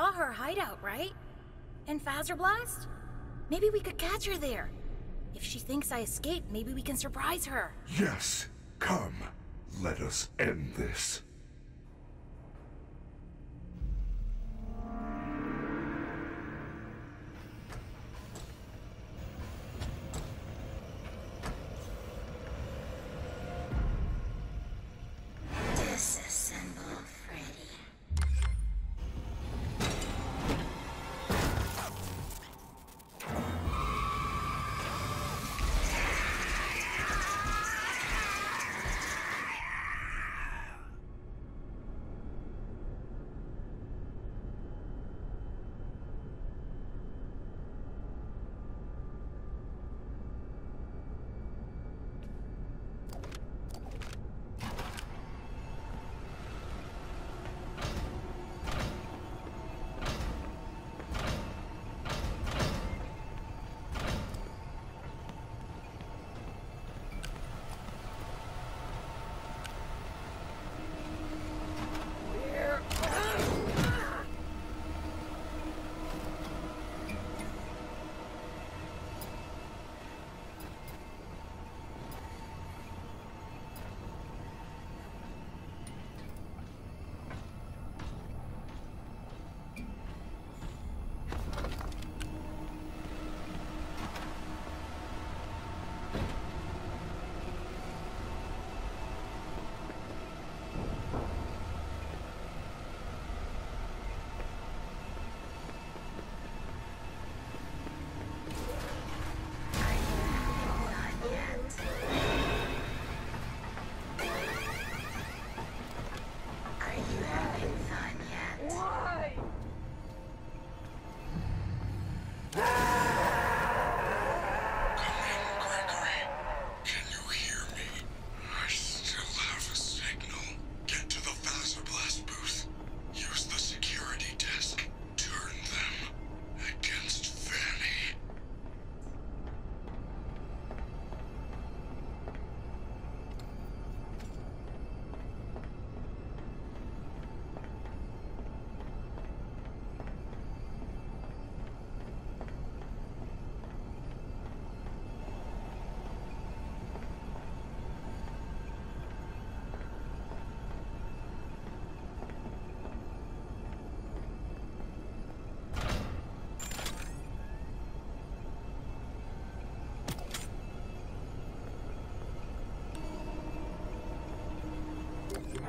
saw her hideout, right? And Fazer Blast? Maybe we could catch her there. If she thinks I escaped, maybe we can surprise her. Yes, come. Let us end this. Let's go.